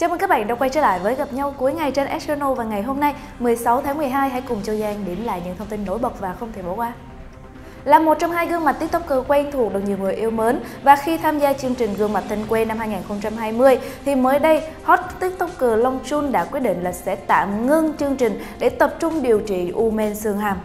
Chào mừng các bạn đã quay trở lại với gặp nhau cuối ngày trên Astrono và ngày hôm nay 16 tháng 12 hãy cùng Châu Giang điểm lại những thông tin nổi bật và không thể bỏ qua. Là một trong hai gương mặt TikToker quen thuộc được nhiều người yêu mến, và khi tham gia chương trình Gương mặt thân quen năm 2020 thì mới đây, hot TikToker Long Chun đã quyết định là sẽ tạm ngưng chương trình để tập trung điều trị u men xương hàm.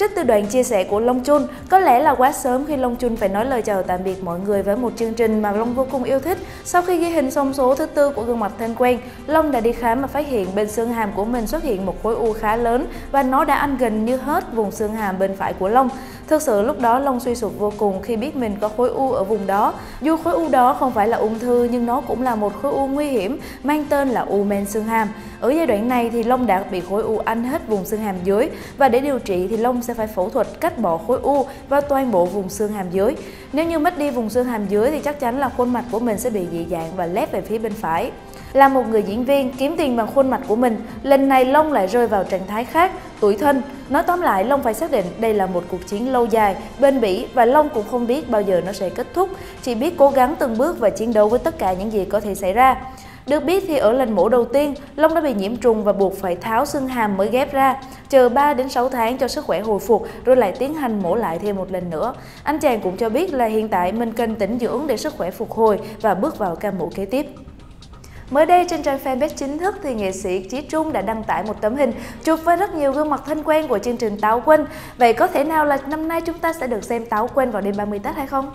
Trích từ đoạn chia sẻ của Long Chun, có lẽ là quá sớm khi Long Chun phải nói lời chào tạm biệt mọi người với một chương trình mà Long vô cùng yêu thích. Sau khi ghi hình xong số thứ tư của gương mặt thân quen, Long đã đi khám và phát hiện bên xương hàm của mình xuất hiện một khối u khá lớn và nó đã ăn gần như hết vùng xương hàm bên phải của Long. Thực sự lúc đó Long suy sụp vô cùng khi biết mình có khối u ở vùng đó. Dù khối u đó không phải là ung thư, nhưng nó cũng là một khối u nguy hiểm, mang tên là u men xương hàm. Ở giai đoạn này thì Long đã bị khối u ăn hết vùng xương hàm dưới, và để điều trị thì Long sẽ phải phẫu thuật cắt bỏ khối u và toàn bộ vùng xương hàm dưới. Nếu như mất đi vùng xương hàm dưới thì chắc chắn là khuôn mặt của mình sẽ bị dị dạng và lép về phía bên phải. Là một người diễn viên kiếm tiền bằng khuôn mặt của mình, lần này Long lại rơi vào trạng thái khác, tuổi thân. Nói tóm lại, Long phải xác định đây là một cuộc chiến lâu dài, bền bỉ và Long cũng không biết bao giờ nó sẽ kết thúc, chỉ biết cố gắng từng bước và chiến đấu với tất cả những gì có thể xảy ra. Được biết thì ở lần mổ đầu tiên, Long đã bị nhiễm trùng và buộc phải tháo xương hàm mới ghép ra. Chờ 3 đến 6 tháng cho sức khỏe hồi phục rồi lại tiến hành mổ lại thêm một lần nữa. Anh chàng cũng cho biết là hiện tại mình cần tĩnh dưỡng để sức khỏe phục hồi và bước vào ca mổ kế tiếp. Mới đây, trên trang fanpage chính thức thì nghệ sĩ Chí Trung đã đăng tải một tấm hình chụp với rất nhiều gương mặt thân quen của chương trình Táo Quân. Vậy có thể nào là năm nay chúng ta sẽ được xem Táo Quân vào đêm 30 Tết hay không?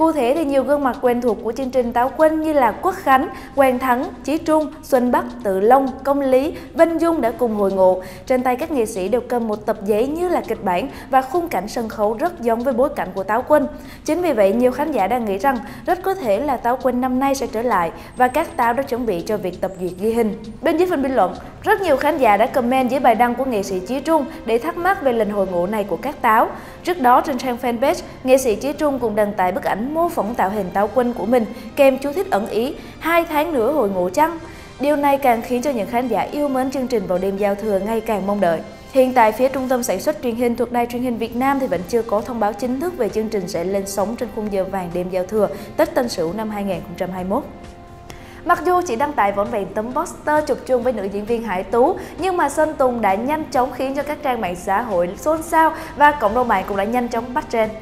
Cụ thể thì nhiều gương mặt quen thuộc của chương trình Táo Quân như là Quốc Khánh, Quang Thắng, Chí Trung, Xuân Bắc, Tự Long, Công Lý, Vinh Dung đã cùng hồi ngộ. Trên tay các nghệ sĩ đều cầm một tập giấy như là kịch bản và khung cảnh sân khấu rất giống với bối cảnh của Táo Quân. Chính vì vậy, nhiều khán giả đang nghĩ rằng rất có thể là Táo Quân năm nay sẽ trở lại và các táo đã chuẩn bị cho việc tập duyệt ghi hình. Bên dưới phần bình luận, rất nhiều khán giả đã comment dưới bài đăng của nghệ sĩ Chí Trung để thắc mắc về lần hồi ngộ này của các táo. Trước đó trên trang fanpage, nghệ sĩ Chí Trung cũng đăng tải bức ảnh mô phỏng tạo hình táo quân của mình kèm chú thích ẩn ý hai tháng nữa hồi ngộ trăng. Điều này càng khiến cho những khán giả yêu mến chương trình vào đêm giao thừa ngày càng mong đợi. Hiện tại, phía Trung tâm Sản xuất Truyền hình thuộc Đài Truyền hình Việt Nam thì vẫn chưa có thông báo chính thức về chương trình sẽ lên sóng trên khung giờ vàng đêm giao thừa Tết Tân Sửu năm 2021. Mặc dù chỉ đăng tải vỏn vẹn tấm poster chụp chung với nữ diễn viên Hải Tú, nhưng mà Sơn Tùng đã nhanh chóng khiến cho các trang mạng xã hội xôn xao và cộng đồng mạng cũng đã nhanh chóng bắt trend.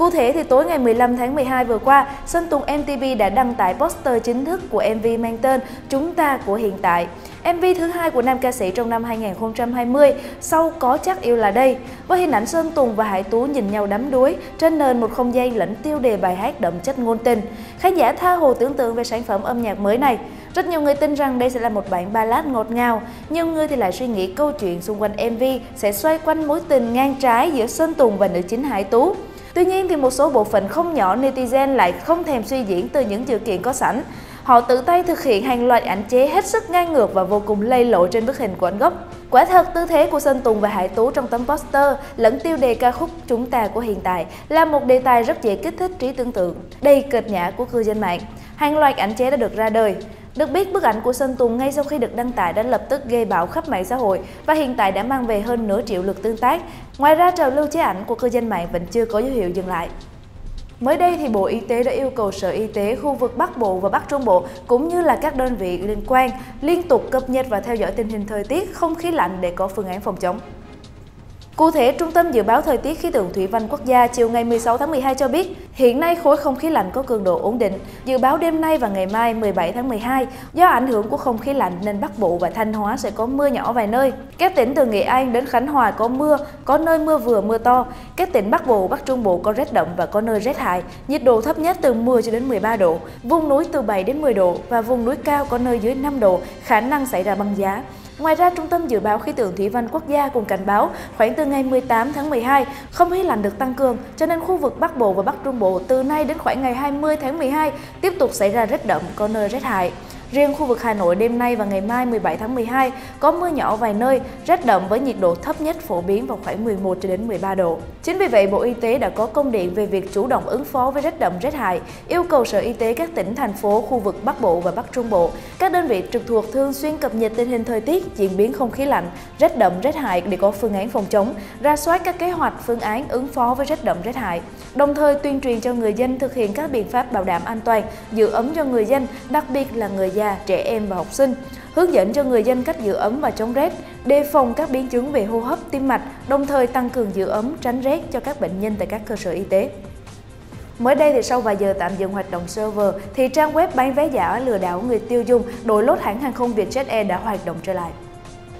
Cụ thể thì tối ngày 15 tháng 12 vừa qua, Sơn Tùng MTV đã đăng tải poster chính thức của MV mang tên Chúng ta của hiện tại. MV thứ hai của nam ca sĩ trong năm 2020 sau Có chắc yêu là đây, với hình ảnh Sơn Tùng và Hải Tú nhìn nhau đắm đuối trên nền một không gian lẫn tiêu đề bài hát đậm chất ngôn tình. Khán giả tha hồ tưởng tượng về sản phẩm âm nhạc mới này. Rất nhiều người tin rằng đây sẽ là một bản ballad ngọt ngào, nhiều người thì lại suy nghĩ câu chuyện xung quanh MV sẽ xoay quanh mối tình ngang trái giữa Sơn Tùng và nữ chính Hải Tú. Tuy nhiên thì một số bộ phận không nhỏ netizen lại không thèm suy diễn từ những dự kiện có sẵn. Họ tự tay thực hiện hàng loạt ảnh chế hết sức ngang ngược và vô cùng lây lộ trên bức hình của anh gốc. Quả thật, tư thế của Sơn Tùng và Hải Tú trong tấm poster lẫn tiêu đề ca khúc Chúng ta của hiện tại là một đề tài rất dễ kích thích trí tưởng tượng, đầy cợt nhã của cư dân mạng. Hàng loạt ảnh chế đã được ra đời. Được biết, bức ảnh của Sơn Tùng ngay sau khi được đăng tải đã lập tức gây bão khắp mạng xã hội và hiện tại đã mang về hơn nửa triệu lượt tương tác. Ngoài ra, trào lưu chế ảnh của cư dân mạng vẫn chưa có dấu hiệu dừng lại. Mới đây thì Bộ Y tế đã yêu cầu Sở Y tế khu vực Bắc Bộ và Bắc Trung Bộ cũng như là các đơn vị liên quan liên tục cập nhật và theo dõi tình hình thời tiết, không khí lạnh để có phương án phòng chống. Cụ thể, Trung tâm Dự báo Thời tiết Khí tượng Thủy văn Quốc gia chiều ngày 16 tháng 12 cho biết, hiện nay khối không khí lạnh có cường độ ổn định. Dự báo đêm nay và ngày mai 17 tháng 12, do ảnh hưởng của không khí lạnh nên Bắc Bộ và Thanh Hóa sẽ có mưa nhỏ vài nơi. Các tỉnh từ Nghệ An đến Khánh Hòa có mưa, có nơi mưa vừa mưa to. Các tỉnh Bắc Bộ, Bắc Trung Bộ có rét đậm và có nơi rét hại. Nhiệt độ thấp nhất từ 10 cho đến 13 độ, vùng núi từ 7 đến 10 độ và vùng núi cao có nơi dưới 5 độ, khả năng xảy ra băng giá. Ngoài ra, Trung tâm Dự báo Khí tượng Thủy văn Quốc gia cũng cảnh báo khoảng từ ngày 18 tháng 12, không khí lạnh được tăng cường, cho nên khu vực Bắc Bộ và Bắc Trung Bộ từ nay đến khoảng ngày 20 tháng 12 tiếp tục xảy ra rét đậm, có nơi rét hại. Riêng khu vực Hà Nội đêm nay và ngày mai 17 tháng 12 có mưa nhỏ vài nơi, rét đậm với nhiệt độ thấp nhất phổ biến vào khoảng 11 cho đến 13 độ. Chính vì vậy, Bộ Y tế đã có công điện về việc chủ động ứng phó với rét đậm rét hại, yêu cầu Sở Y tế các tỉnh thành phố khu vực Bắc Bộ và Bắc Trung Bộ, các đơn vị trực thuộc thường xuyên cập nhật tình hình thời tiết, diễn biến không khí lạnh, rét đậm rét hại để có phương án phòng chống, ra soát các kế hoạch phương án ứng phó với rét đậm rét hại. Đồng thời tuyên truyền cho người dân thực hiện các biện pháp bảo đảm an toàn, giữ ấm cho người dân, đặc biệt là người dân già, trẻ em và học sinh, hướng dẫn cho người dân cách giữ ấm và chống rét, đề phòng các biến chứng về hô hấp, tim mạch, đồng thời tăng cường giữ ấm, tránh rét cho các bệnh nhân tại các cơ sở y tế. Mới đây thì sau vài giờ tạm dừng hoạt động server thì trang web bán vé giả lừa đảo người tiêu dùng đổi lốt hãng hàng không Vietjet Air đã hoạt động trở lại.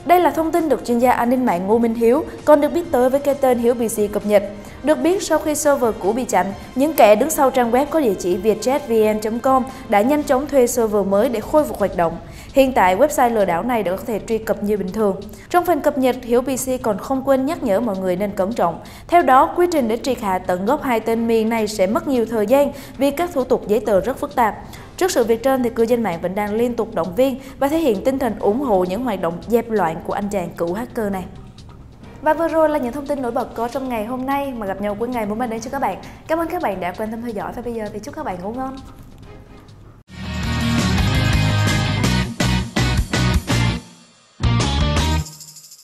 Đây là thông tin được chuyên gia an ninh mạng Ngô Minh Hiếu, còn được biết tới với cái tên Hiếu BC cập nhật. Được biết sau khi server cũ bị chặn, những kẻ đứng sau trang web có địa chỉ vietjetvn.com đã nhanh chóng thuê server mới để khôi phục hoạt động. Hiện tại, website lừa đảo này đã có thể truy cập như bình thường. Trong phần cập nhật, Hiếu PC còn không quên nhắc nhở mọi người nên cẩn trọng. Theo đó, quy trình để triệt hạ tận gốc hai tên miền này sẽ mất nhiều thời gian vì các thủ tục giấy tờ rất phức tạp. Trước sự việc trên, thì cư dân mạng vẫn đang liên tục động viên và thể hiện tinh thần ủng hộ những hoạt động dẹp loạn của anh chàng cựu hacker này. Và vừa rồi là những thông tin nổi bật có trong ngày hôm nay mà gặp nhau cuối ngày muốn mang đến cho các bạn. Cảm ơn các bạn đã quan tâm theo dõi và bây giờ thì chúc các bạn ngủ ngon.